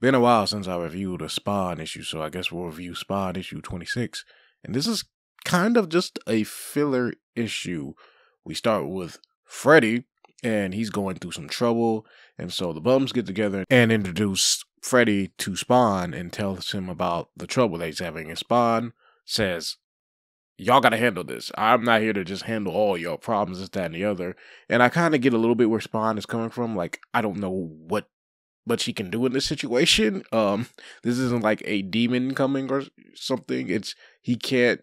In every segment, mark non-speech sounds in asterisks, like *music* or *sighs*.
Been a while since I reviewed a Spawn issue, so I guess we'll review Spawn issue 26. And this is kind of just a filler issue. We start with Freddy, and he's going through some trouble. And so the bums get together and introduce Freddy to Spawn and tells him about the trouble that he's having. And Spawn says, Y'all got to handle this. I'm not here to just handle all your problems, this, that, and the other. And I kind of get a little bit where Spawn is coming from. Like, I don't know what but she can do in this situation. Um, this isn't like a demon coming or something. It's he can't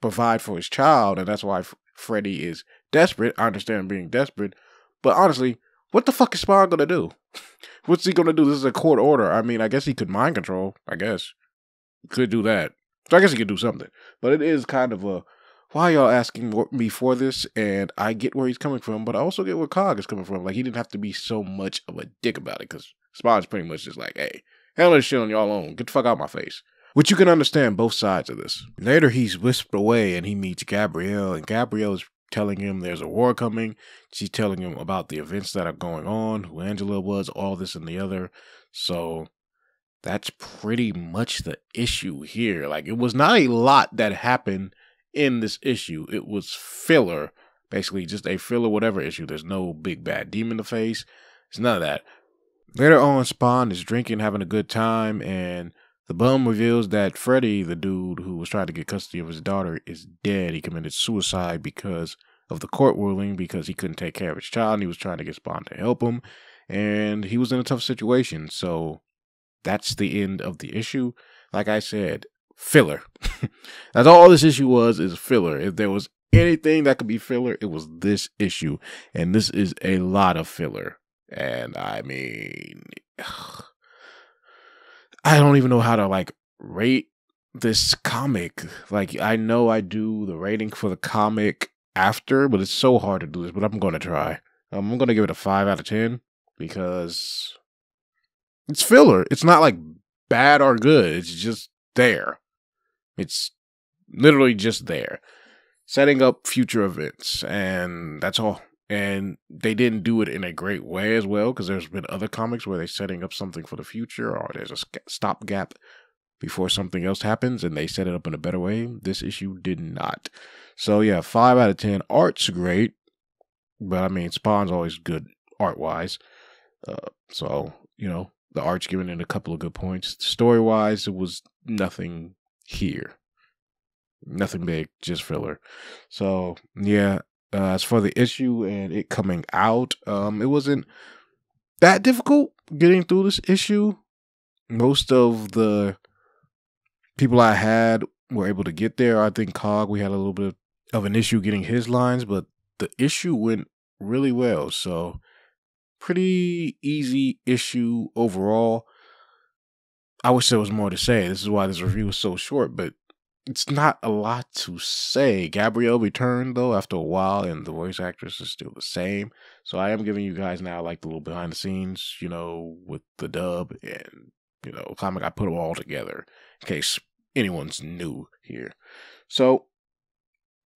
provide for his child, and that's why F- Freddy is desperate. I understand being desperate, but honestly, what the fuck is Spawn gonna do? *laughs* What's he gonna do? This is a court order. I mean, I guess he could mind control. I guess he could do that. So I guess he could do something. But it is kind of a why y'all asking me for this? And I get where he's coming from, but I also get where Cog is coming from. Like he didn't have to be so much of a dick about it because Spawn's pretty much just like, hey, handle this shit on y'all own. Get the fuck out my face. Which you can understand both sides of this. Later, he's whisked away and he meets Gabrielle, and Gabrielle is telling him there's a war coming. She's telling him about the events that are going on, who Angela was, all this and the other. So that's pretty much the issue here. Like, it was not a lot that happened in this issue. It was filler, basically just a filler whatever issue. There's no big bad demon to face. It's none of that. Later on, Spawn is drinking, having a good time, and the bum reveals that Freddy, the dude who was trying to get custody of his daughter, is dead. He committed suicide because of the court ruling because he couldn't take care of his child and he was trying to get Spawn to help him. And he was in a tough situation. So that's the end of the issue. Like I said, filler. *laughs* That's all this issue was is filler. If there was anything that could be filler, it was this issue. And this is a lot of filler. And I mean, *sighs* I don't even know how to like rate this comic. Like, I know I do the rating for the comic after, but it's so hard to do this. But I'm going to try. I'm going to give it a 5 out of 10 because it's filler. It's not like bad or good, it's just there. It's literally just there, setting up future events, and that's all. And they didn't do it in a great way as well, because there's been other comics where they're setting up something for the future, or there's a stopgap before something else happens, and they set it up in a better way. This issue did not. So yeah, five out of ten. Art's great, but I mean, Spawn's always good art wise. Uh, so you know, the art's giving it a couple of good points. Story wise, it was nothing here. Nothing big, just filler. So yeah, uh, as for the issue and it coming out, um, it wasn't that difficult getting through this issue. Most of the people I had were able to get there. I think Cog, we had a little bit of an issue getting his lines, but the issue went really well. So pretty easy issue overall. I wish there was more to say. This is why this review is so short, but it's not a lot to say. Gabrielle returned though after a while, and the voice actress is still the same. So I am giving you guys now like the little behind the scenes, you know, with the dub and you know, comic. I put them all together in case anyone's new here. So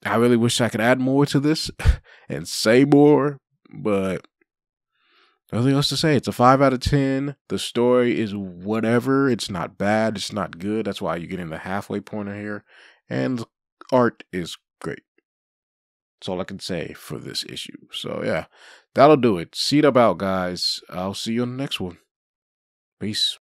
I really wish I could add more to this *laughs* and say more, but Nothing else to say. It's a five out of ten. The story is whatever. It's not bad. It's not good. That's why you're getting the halfway pointer here. And art is great. That's all I can say for this issue. So yeah, that'll do it. See it about, guys. I'll see you on the next one. Peace.